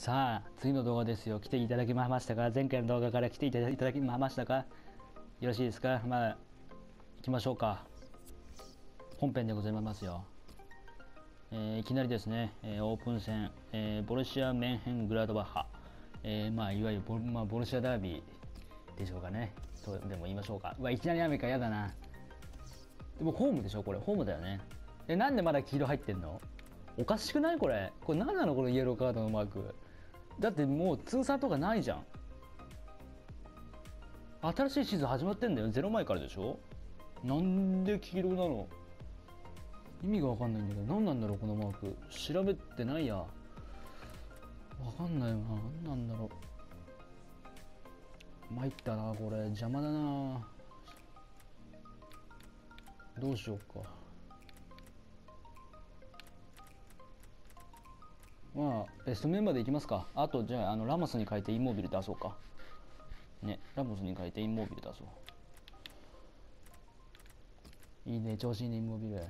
さあ次の動画ですよ。来ていただきましたか？前回の動画から来ていただきましたか？よろしいですか？まあ行きましょうか。本編でございますよ、えー、いきなりですね、えー、オープン戦、えー、ボルシア・メンヘングラードバッハ、え、まあいわゆるボ,、まあ、ボルシアダービーでしょうかね。とでも言いましょうか。うわいきなり雨かやだな。でもホームでしょ？これ。ホームだよね。えなんでまだ黄色入ってんの？おかしくない？これ。これ何なの？このイエローカードのマーク。だってもう通算とかないじゃん。新しいシーズン始まってんだよ。0枚からでしょ？なんで黄色なの？意味が分かんないんだけど。何なんだろうこのマーク。調べてないや。分かんないよな。何なんだろう。参ったなこれ。邪魔だな。どうしようかまあベストメンバーでいきますか。あとじゃああのラモスに変えてインモービル出そうか。ねラモスに変えてインモービル出そう。いいね調子いいねインモービル。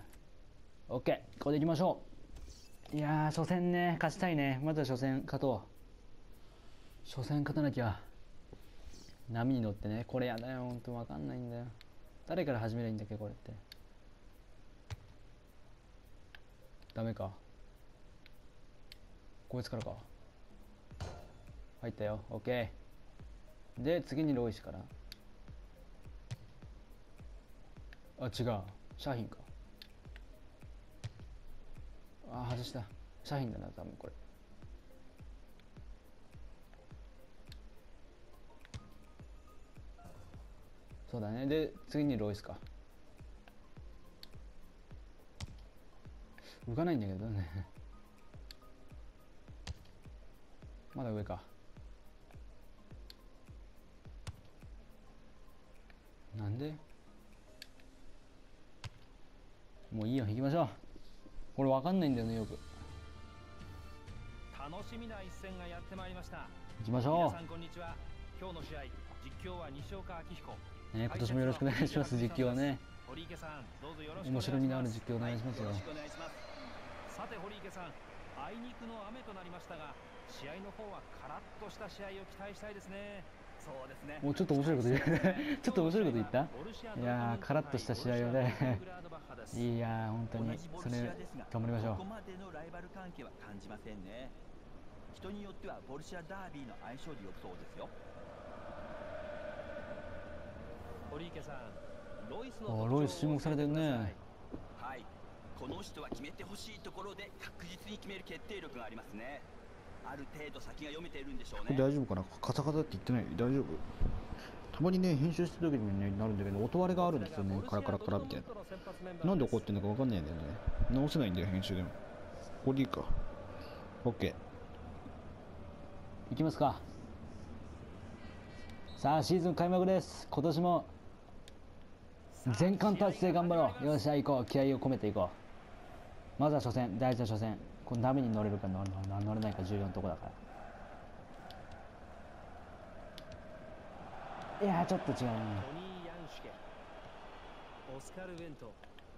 OK これでいきましょう。いやー初戦ね勝ちたいね。まずは初戦勝とう。初戦勝たなきゃ波に乗ってね。これやだよほんと分かんないんだよ。誰から始めりゃいいんだっけこれって。ダメか。こいつからか。入ったよ。OK で次にロイスから。あ違う。シャヒンか。あ外した。シャヒンだな多分これ。そうだね。で次にロイスか。浮かないんだけどね。まだ上か。なんで？もういいよ行きましょう。これ分かんないんだよねよく。楽しみな一戦がやってまいりました。行きましょう。皆さんこんにちは。今日の試合実況は西岡明彦。ね今年もよろしくお願いします実況はね。堀池さん。どうぞよろしく面白みのある実況お願いしますよ、はい、よろしくお願いします。さて堀池さんあいにくの雨となりましたが試合の方はカラッとした試合を期待したいですね。そうですね。もうちょっと面白いこと言う。ちょっと面白いこと言った？いやカラッとした試合をね。いや本当に。それ頑張りましょう。ここまでのライバル関係は感じませんね。人によってはボルシアダービーの相性でよくそうですよ。堀池さんロイスのロイス注目されてるね。はい。この人は決めてほしいところで確実に決める決定力がありますねある程度先が読めているんでしょうね。大丈夫かな？カサカサって言ってない？大丈夫？たまにね編集してる時に、ね、なるんだけど音割れがあるんですよね。カラカラカラみたいな。なんで怒ってんのか分かんないんだよね。直せないんだよ編集でも。これでいいか。OK いきますか。さあシーズン開幕です。今年も全冠達成頑張ろう。よっしゃ行こう。気合を込めていこう。まずは初戦大事な初戦。この波に乗れるか乗乗れないか重要なとこだから。いやちょっと違うな。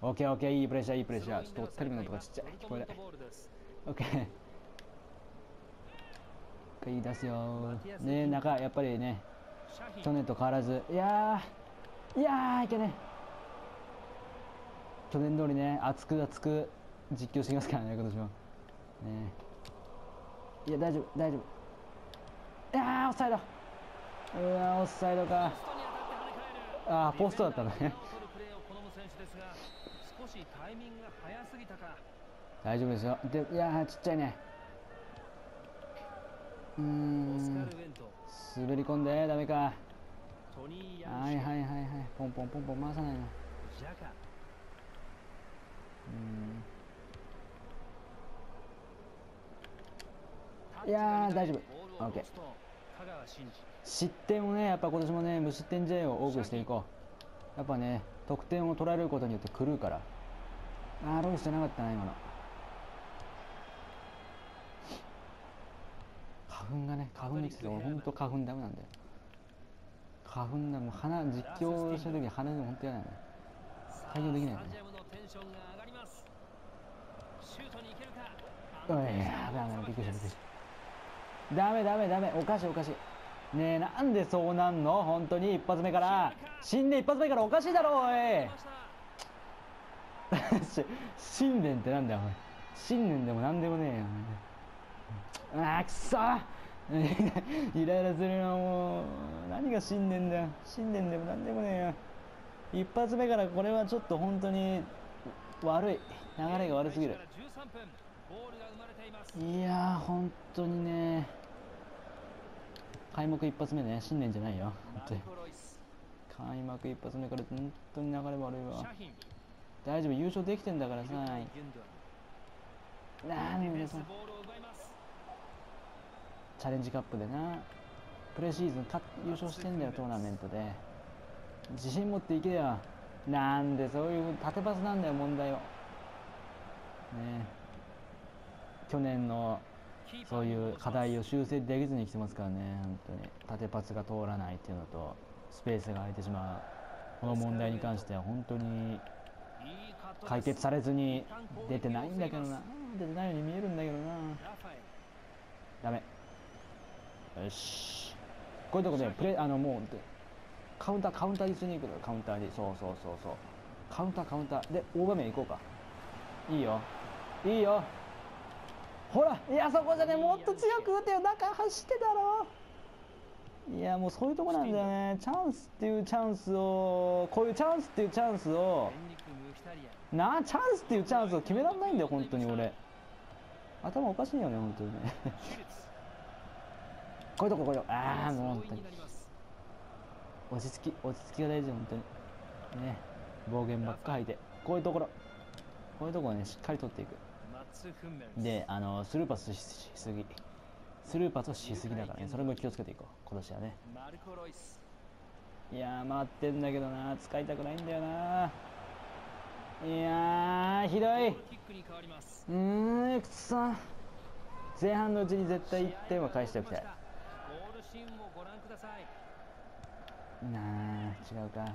オッケーオッケーいいプレッシャーいいプレッシャー。ちょっとテレビの音がちっちゃい聞こえない。オッケー。言い出すよ。ね中やっぱりね去年と変わらず。いやいやいけね。去年通りね熱く熱く実況してきますからね今年も。ね。いや大丈夫大丈夫。いやオフサイド。うわオフサイドか。ああポストだったね。大丈夫ですよ。でいやちっちゃいね。うん。滑り込んでダメか。はいはいはいはい。ポンポンポンポン回さないのうんいや大丈夫。OK 失点をねやっぱ今年もね無失点試合を多くしていこう。やっぱね得点を取られることによって狂うから。あーロイスじゃなかったな今の。花粉がね花粉について俺ほんと花粉ダメなんだよ。花粉だもう鼻実況してる時鼻でほんと嫌だよね。対応できないよね。おいやべえびっくりしたびっくりしたダメダメダメおかしいおかしい。ねえなんでそうなんの？本当に一発目から。死んで一発目からおかしいだろおい。し新年ってなんだよ新年でもなんでもねえよあーくそ。イライラするなもう。何が新年だよ。新年でもなんでもねえよ。一発目からこれはちょっと本当に悪い。流れが悪すぎる。13分ゴールが生まれています。いやー本当にね開幕一発目ね新年じゃないよ。開幕一発目から本当に流れ悪いわ。大丈夫優勝できてんだからさ。ギュンドアンなんチャレンジカップでな。プレシーズン勝優勝してんだよトーナメントで。自信持っていけよ。なんでそういう縦パスなんだよ問題はね。去年のそういう課題を修正できずに来てますからね本当に。縦パスが通らないっていうのとスペースが空いてしまう。この問題に関しては本当に解決されずに出てないんだけどな。出てないように見えるんだけどな。ラファエダメ。よし。こういうとこでプレあのもうカウンターカウンターにしに行くのカウンターに。そうそうそうそう。カウンターカウンター。で大場面行こうか。いいよ。いいよ。ほらいやそこじゃねもっと強く打てよ。中走ってたろ。いやもうそういうとこなんだよね。チャンスっていうチャンスをこういうチャンスっていうチャンスを・なあチャンスっていうチャンスを決められないんだよ本当に俺。頭おかしいよね本当にね。こういうとここういうとこ。ああもう本当に。落ち着き落ち着きが大事本当に。ね。暴言ばっか吐いて。こういうところ。こういうところねしっかり取っていく・であのスルーパスししすぎスルーパスをしすぎだからね。それも気をつけていこう。今年はね。いやー回ってんだけどな。使いたくないんだよな。いやーひどい。うーんくそ前半のうちに絶対1点は返しておきたい。ゴールシーンをご覧ください。なあ違うか。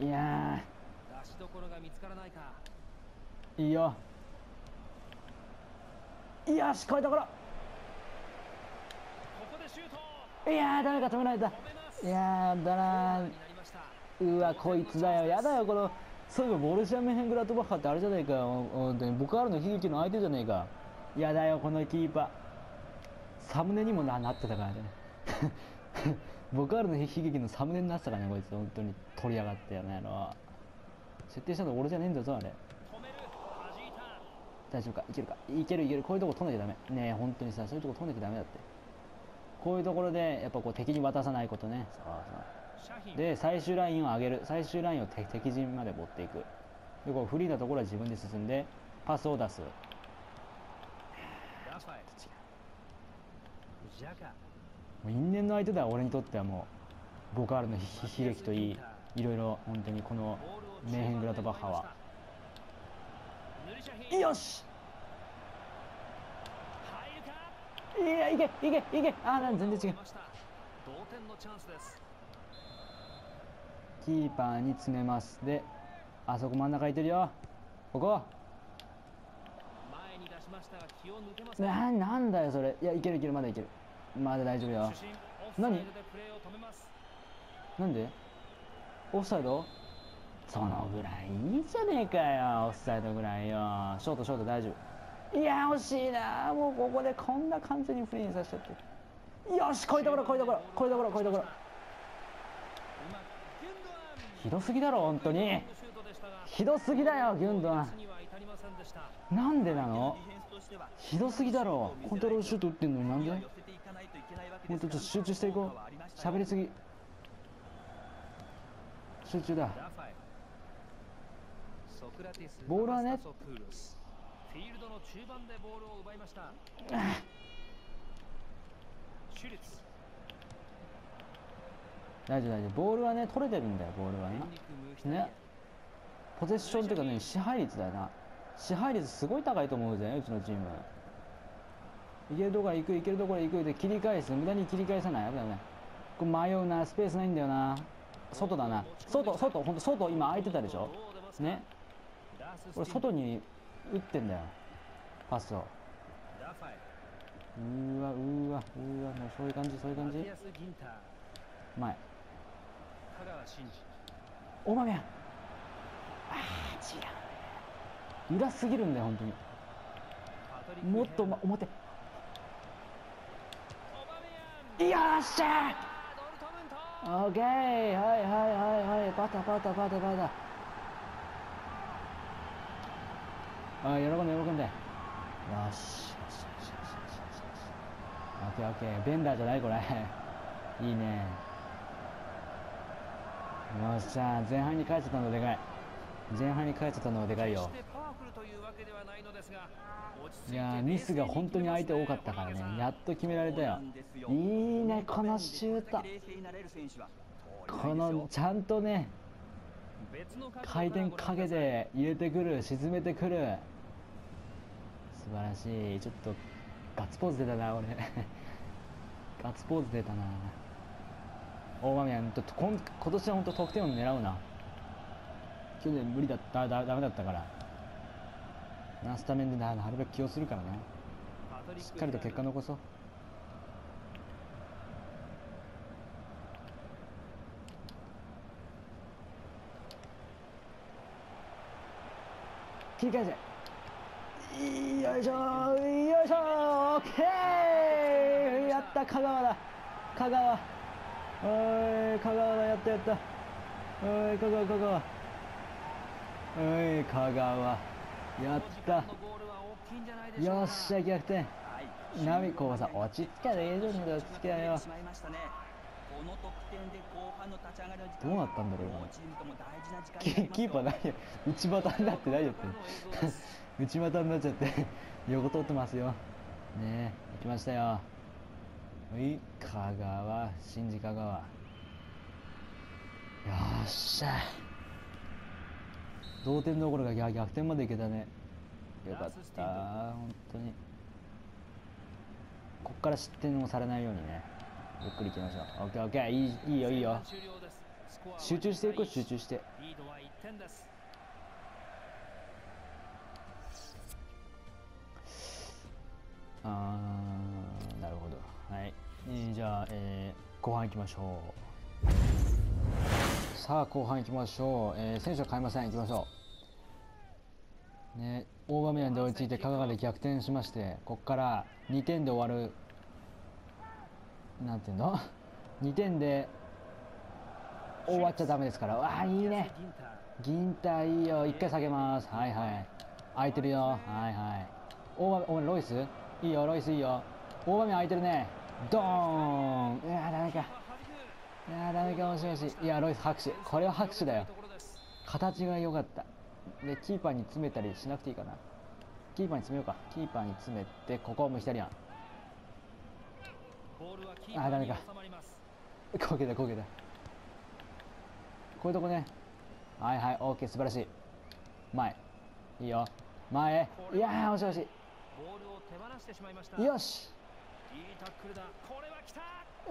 いや出しどころが見つからないか。ーいいよ。よしこういうところここでシュート。いやーダメか止められたいやーだなうわこいつだよ。やだよこのそういえばボルシア・メヘングラートバッハってあれじゃねえか本当にボカールの悲劇の相手じゃねえか。やだよこのキーパー。サムネにもななってたからね。ボカールの悲劇のサムネになってたからねこいつ。本当に取りやがってよねあの設定したの俺じゃねえんだぞあれ。大丈夫か？いけるか？いけるいける。こういうとこ取んなきゃダメ。ねえ本当にさそういうとこ取んなきゃダメだって。こういうところでやっぱこう敵に渡さないことね。で最終ラインを上げる。最終ラインを敵敵陣まで持っていく。でこうフリーなところは自分で進んでパスを出す。もう因縁の相手だ俺にとってはもう。ボカールの悲悲劇といい。いろいろ本当にこのメーヘングラートバッハは。よし。いやいけいけいけ。あーなん全然違う。同点のチャンスですキーパーに詰めます。であそこ真ん中いてるよ。ここ。前に出しましたが気を抜けません。ななんだよそれ。いやいけるいけるまだいける。まだ大丈夫よ。主審オフサイドでプレーを止めます。なんで？オフサイド？そのぐらいいいじゃねえかよオフサイドぐらいよ。ショートショート大丈夫。いや惜しいな。もうここでこんな完全にフリーにさせちゃってよしこういうところこういうところこういうところこういうところ。ひどすぎだろ本当に。ひどすぎだよギュンドア。ンなんでなの？ひどすぎだろ。コントロールシュート打ってんのになんで？もうちょっと集中していこう。喋りすぎ。集中だラファエソクラティスボールはね。フィールドの中盤でボールを奪いました。大丈夫大丈夫。ボールはね取れてるんだよボールはなエンリック・ムヒタリアンね。ポゼッションっていうかね支配率だよな。支配率すごい高いと思うぜうちのチーム。いけるところ行くいけるところ行くで切り返す。無駄に切り返さない。危ない危ない。これ迷うな。スペースないんだよな。外だな。外外ほんと外今空いてたでしょ。ねこれ外に打ってんだよ。パスを。うーわうーわうーわもうそういう感じそういう感じ・前香川真司オバメンあ違う裏すぎるんだよ本当に。もっと、ま、表。よっしゃー！オッケー！はいはいはいはい。パタパタパタパタ。喜んで喜んで。よしよしよしよしよしよし。オッケーオッケー。ベンダーじゃないこれ。いいね。よっしゃ前半に帰っちゃったのでかい。前半に帰っちゃったのはでかいよ。いやーミスが本当に相手多かったからね。やっと決められたよ。いいねこのシュート。このちゃんとね回転かけて入れてくる沈めてくる。素晴らしい。ちょっとガッツポーズ出たな俺。ガッツポーズ出たな。大場面とこん今年は本当得点を狙うな。去年無理だっただダメだったから。なスタメンでなるべく起用するからね。しっかりと結果残そう。切り替えてよいしょよいしょオッケーやった香川だ。香川。おい香川だやったやった。おい香川香川。おい香川。やった。よっしゃ逆転。ナミコがさ落ち着け大丈夫だよ。落ち着けよの得点で後半の立ち上がりの時間。どうなったんだろう今両チームとも大事な時間キーパー何よ。内股になって何やって。内股になっちゃって。横通ってますよ。ねえ行きましたよ。はい香川新次香川。よっしゃ。同点どころか逆逆転までいけたね。よかった。本当に。こっから失点もされないようにねゆっくりいきましょう。オッケーオッケー。いいいいよいいよ。集中していこう集中して。リードは1点ですあーなるほど。はい、えーじゃあ、えー後半いきましょう。さあ後半いきましょう、えー選手は変えません。いきましょう。ね大場面で追いついて香川で逆転しましてここから2点で終わるなんていうの？2点で終わっちゃダメですから。わあいいね。銀太。いいよ。一回下げます。はいはい。空いてるよ。はいはい。大場おロイス？いいよ。ロイスいいよ。大場面空いてるね。ドーン。いやーダメか。いやーダメかもしもし。いやロイス拍手。これは拍手だよ。形が良かった。でキーパーに詰めたりしなくていいかな。キーパーに詰めようか。キーパーに詰めてここはもう左やん。ボールはキーパーにあダメか。こけたこけた。こういうとこね。はいはいオーケー素晴らしい。前。いいよ。前いやー惜しい惜しボールを手放してしまい。ましたよし。いいタックルだこれは来た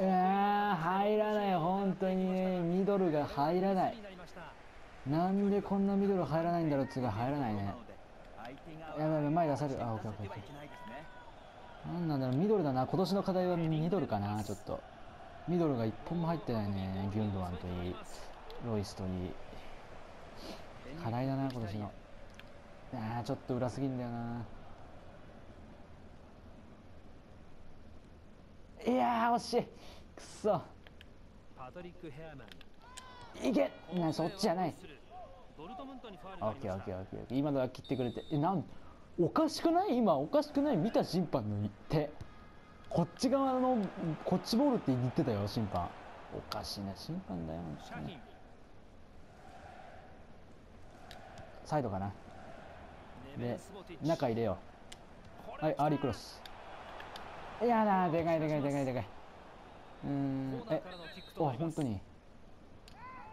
いやー入らない。本当にねミドルが入らない。なんでこんなミドル入らないんだろうっつうか入らないね。やばいやばい前出される。あオッケーオッケーオッケはいけなんなんだろうミドルだな。今年の課題はミドルかなちょっと。ミドルが一本も入ってないねギュンドワンといいロイスといい課題だな今年の。あーちょっと裏すぎんだよな。いやー惜しい。くっそパトリック・ヘアマンいけなそっちじゃないオッケーオッケーオッケー。今のは切ってくれて。えなんおかしくない？今おかしくない？見た審判の手。こっち側のこっちボールって言ってたよ審判。おかしいな審判だよ本当に。シャヒンサイドかな？で中入れよう。はいアーリークロス。いやだでかいでかいでかいでかい。うーんえお本当に。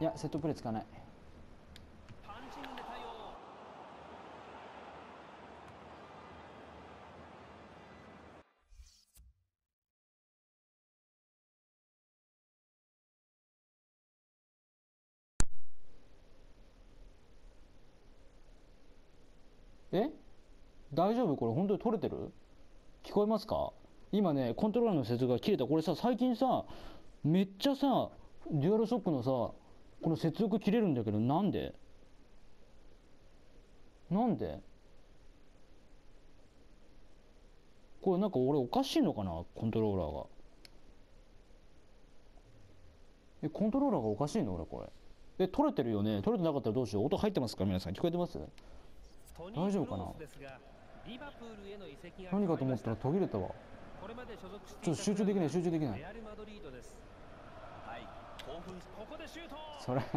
いやセットプレー使わないパンチングで対応え大丈夫？これ本当に取れてる？聞こえますか？今ねコントローラーの接続が切れた。これさ最近さめっちゃさデュアルショックのさこの接続切れるんだけどなんで？なんで？これなんか俺おかしいのかな？コントローラーが。えコントローラーがおかしいの？俺これ。え取れてるよね？取れてなかったらどうしよう？音入ってますか？皆さん。聞こえてます？大丈夫かな？何かと思ったら途切れたわ。これまで所属してちょっと集中できない集中できない。それ。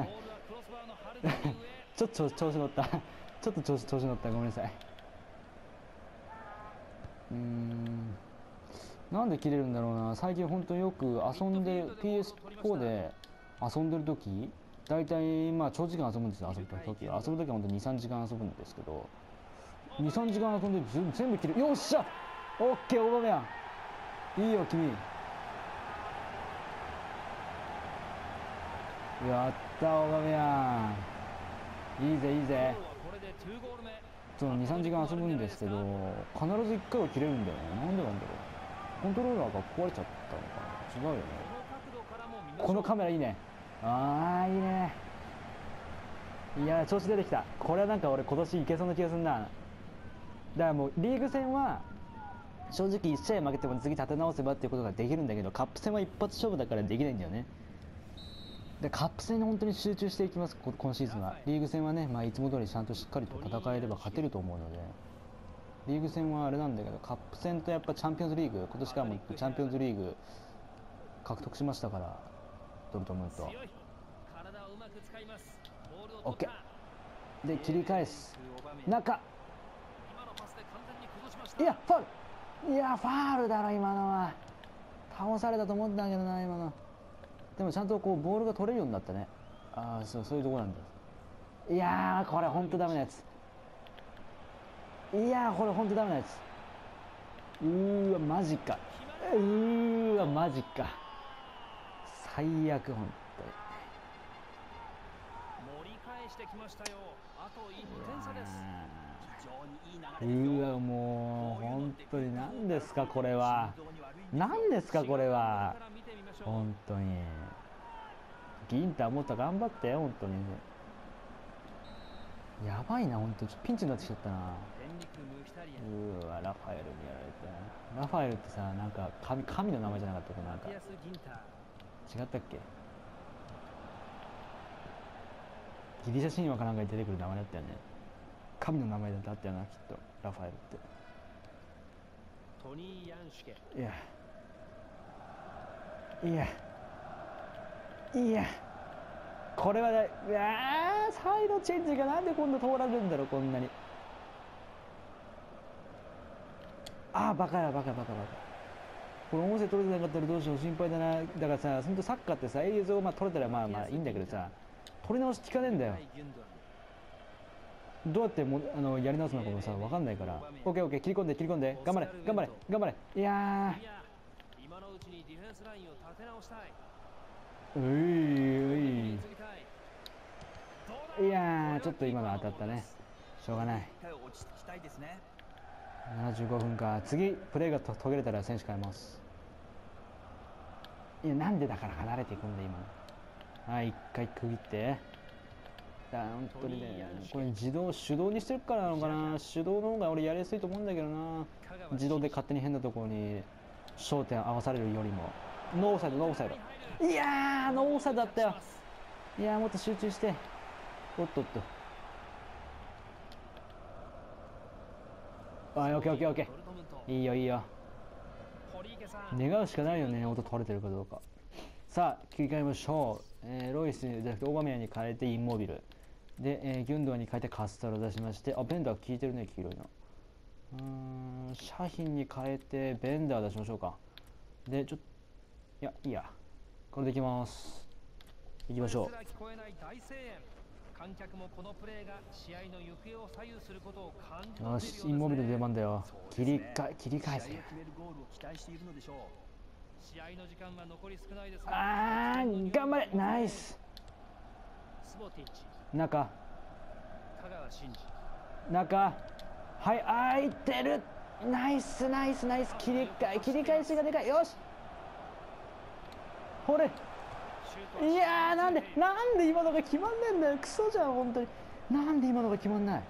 ちょっと調子乗った。ちょっと調子調子乗った。ごめんなさい。うーん。なんで切れるんだろうな。最近本当によく遊んで PS4 で遊んでる時大体まあ長時間遊ぶんですよ遊ぶ時。は遊ぶ時は本当に23時間遊ぶんですけど23時間遊んで全全部切る。よっしゃ！オッケーオバメヤンいいよ君。やったオバメヤンいいぜいいぜ。その23時間遊ぶんですけど必ず1回は切れるんだよね。なんでなんだろう。コントローラーが壊れちゃったのかな。違うよね。この角度からも見ましょうこのカメラいいね。ああいいね。いや調子出てきた。これはなんか俺今年いけそうな気がするな。だからもうリーグ戦は正直1試合負けても次立て直せばっていうことができるんだけどカップ戦は一発勝負だからできないんだよね。でカップ戦に本当に集中していきますこ今シーズンは。リーグ戦はね、まあ、いつも通りちゃんとしっかりと戦えれば勝てると思うので。リーグ戦はあれなんだけどカップ戦とやっぱチャンピオンズリーグ今年からもチャンピオンズリーグ獲得しましたからドルトムント強い。体をうまく使います。ボールをオッケ取ったー。で切り返す。中今のパスで完全に崩しましたいやファウル。いやファウルだろ今のは。倒されたと思ったんだけどな今の。でもちゃんとこうボールが取れるようになったね。ああそうそういうとこなんだ。いやーこれ本当ダメなやつ。いやーこれ本当ダメなやつ。うーわマジか。うーわマジか。最悪本盛り返してきましたよ。あと1点差です。非常にいい流当にれですようーわもう本当に何ですかこれは。何ですかこれは。本当に。銀太もっと頑張って本当に。やばいな本当ちょっとピンチになってきちゃったな・うわラファエルにやられたラファエルってさなんか神神の名前じゃなかったっけなんか・違ったっけ？ギリシャ神話かなんかに出てくる名前だったよね。神の名前だってあったよなきっと。ラファエルっ・て。いやいやいやこれはねうわサイドチェンジがなんで今度通られるんだろうこんなに。ああバカやバカバカバカ。これ音声取れてなかったらどうしよう心配だな。だからさ本当サッカーってさ映像まあ撮れたらまあまあいいんだけどさ撮り直し聞かねえんだよ。どうやってもあのやり直すのかもさ分かんないから。オッケーオッケー切り込んで切り込んで。頑張れ頑張れ頑張れ。いや今のうちにディフェンスラインを立て直したい。ーういういやーちょっと今の当たったね。しょうがない。一回落ち着きたいですね。75分か。次プレーがと途切れたら選手変えます。いやなんでだから離れていくんだ今の。はい一回区切ってだ本当にねこれ自動手動にしてるからなのかな？手動の方が俺やりやすいと思うんだけどな。自動で勝手に変なところに焦点合わされるよりも。ノーオフサイドノーオフサイド。いやーノーオフサイドだったよ。いやーもっと集中して。おっとっと。あオッケーオッケーオッケー。いいよいいよ。願うしかないよね音取れてるかどうか。さあ切り替えましょう、えーロイスじゃなくてオバメヤに変えてインモービルで、えーギュンドアに変えてカスタロ出しましてあベンダー効いてるね黄色いの。うーんシャヒンに変えてベンダー出しましょうか。でちょっいやいいや。これでいきます。いきましょ声すら聞こえない大声援観客もこのプレーが試合の行方を左右することを感じうよしインモービルの出番だよ。切りそうですね。か切り返せ。試合の時間が残り少ないですが。あー頑張れ。ナイス。スボティッチ中。中。はい空いてる。ナイスナイスナイス。切り替え切り返しがでかい。よし。ほれ。いやーなんでなんで今のが決まんねえんだよ。クソじゃん本当に。なんで今のが決まんない。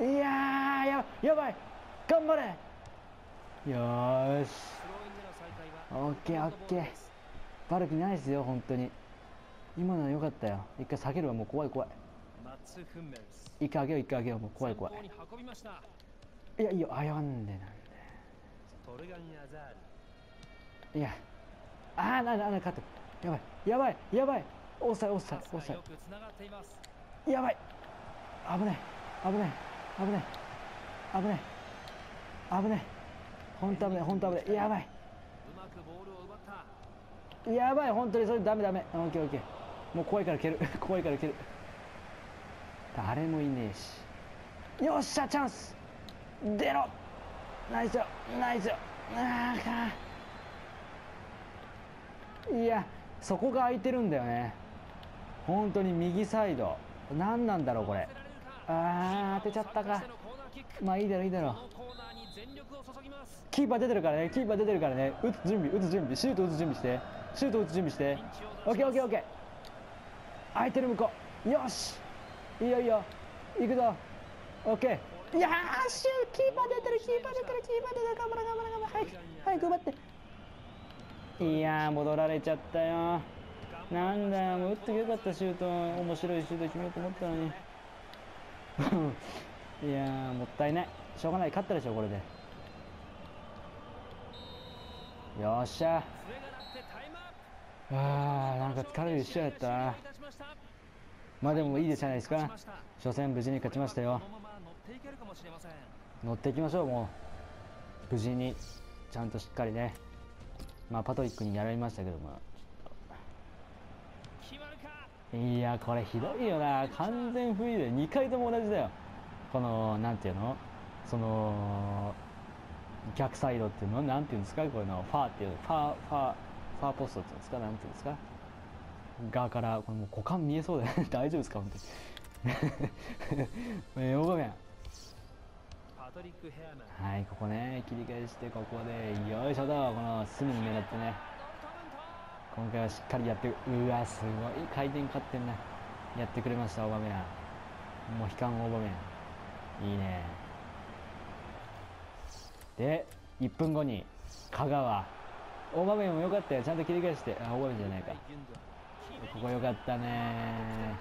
いやーややばい。頑張れ。よし。オッケーオッケー。悪くないですよ本当に。今のは良かったよ。一回下げるわもう怖い怖い。一回上げよう一回上げよう。もう怖い怖い。いやいいよ。あやんでなんで。いや。あーななな勝ってる。やばい。やばい。やばい。オフサイオフサイオフサイよくつながっています。やばい。危ない。危ない。危ない。危ない。危ない。本当危ない。本当危ない。やばい。やばい。本当にそれダメダメ。オッケーオッケーもう怖いから蹴る。怖いから蹴る。誰もいねえし。よっしゃチャンス。出ろ。ナイスよ。ナイスよ。あーかいやそこが空いてるんだよね。本当に右サイド。何なんだろうこれ。あー当てちゃったか。まあいいだろいいだろこのコーナーに全力を注ぎますキーパー出てるからね。キーパー出てるからね。打つ準備打つ準備。シュート打つ準備して。シュート打つ準備して。オッケーオッケーオッケー。空いてる向こうよし。いいよいいよ。行くぞ。オッケーいやシューキーパー出てる。キーパー出てる。キーパー出てる。頑張れ頑張れ頑張れ。早く早く奪って。いやー戻られちゃったよ。なんだよ。もう打ってよかったシュート。面白いシュート決めようと思ったのに。いやーもったいない。しょうがない。勝ったでしょこれで。よっしゃ。あーなんか疲れる試合やった。なまあでもいいじゃないですか。初戦無事に勝ちましたよ。乗っていきましょうもう。無事にちゃんとしっかりね。まあパトリックにやられましたけども。いやこれひどいよな。完全フリーで2回とも同じだよ。このなんていうの？その逆サイドっていうの？なんていうんですか？これのファーっていうファーファーファーポストっていうんですか？なんていうんですか？側からこれもう股間見えそうだよね。大丈夫ですか本当に。はいここね切り返してここでよいしょだこの隅に狙ってね。今回はしっかりやってうわすごい。回転勝ってんなやってくれましたオバメヤもう悲観オバメヤいいね。で1分後に香川。オバメヤも良かったよ。ちゃんと切り返して。あオバメヤじゃないかここ良かったね。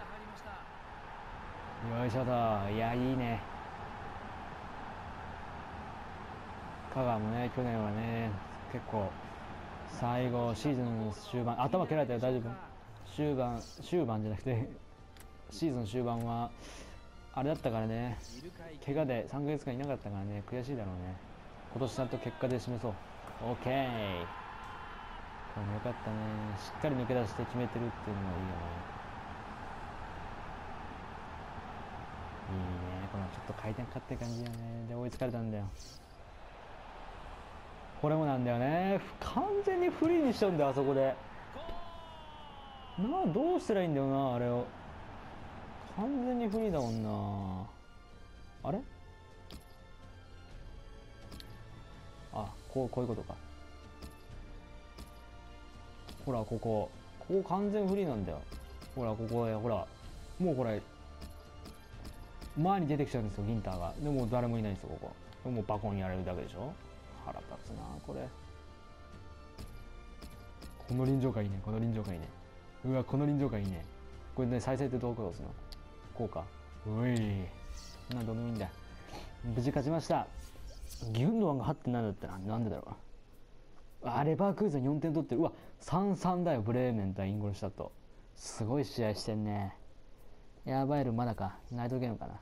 よいしょと。いやいいね。香川もね去年はね結構最後シーズン終盤頭蹴られたよ大丈夫？終盤終盤じゃなくて シーズン終盤はあれだったからね怪我で3ヶ月間いなかったからね悔しいだろうね。今年ちゃんと結果で示そう。OK これよかったね。しっかり抜け出して決めてるっていうのがいいよね。いいね。このちょっと回転かって感じだよね。で追いつかれたんだよ。これもなんだよね。完全にフリーにしちゃうんだよあそこで。なあどうしたらいいんだよなあれを。完全にフリーだもんな。あれ？あこうこういうことか。ほらここ。ここ完全フリーなんだよ。ほらここへほら。もうこれ前に出てきちゃうんですよギンターが。でも誰もいないんですよここ。もうバコンやれるだけでしょ。腹立つなこれ。この臨場感いいねこの臨場感いいね。うわこの臨場感いいね。これね再生ってどうこうするの？こうかういなどうでもいいんだ。無事勝ちました。ギュンドアンが8って何だったらなんでだろう。あレバークーズン4点取ってるうわ3-3だよブレーメン対インゴルシュタット。すごい試合してんね。やばいるまだか。ナイトゲームかな。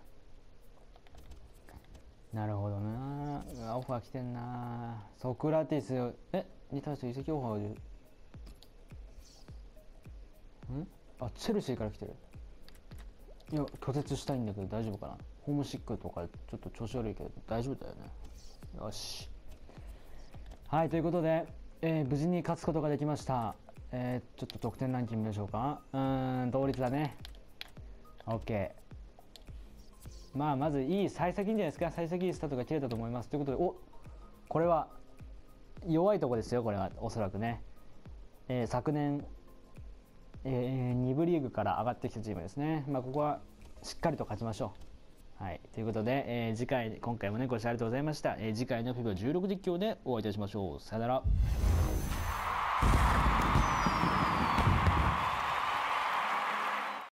なるほどな。オファー来てんな。ソクラティスえに対して移籍オファーでん？あチェルシーから来てる。いや拒絶したいんだけど大丈夫かな。ホームシックとかちょっと調子悪いけど大丈夫だよね。よし。はいということで、えー無事に勝つことができました。えーちょっと得点ランキング見ましょうか。うーん同率だね。OK まあまずいい幸先いいんじゃないですか。幸先いいスタートが切れたと思います。ということでおこれは弱いとこですよこれは。おそらくね、えー、昨年、えー、2部リーグから上がってきたチームですね。まあここはしっかりと勝ちましょう。はい。ということで、えー、次回今回もねご視聴ありがとうございました、えー、次回の FIBA16 実況でお会いいたしましょう。さよなら。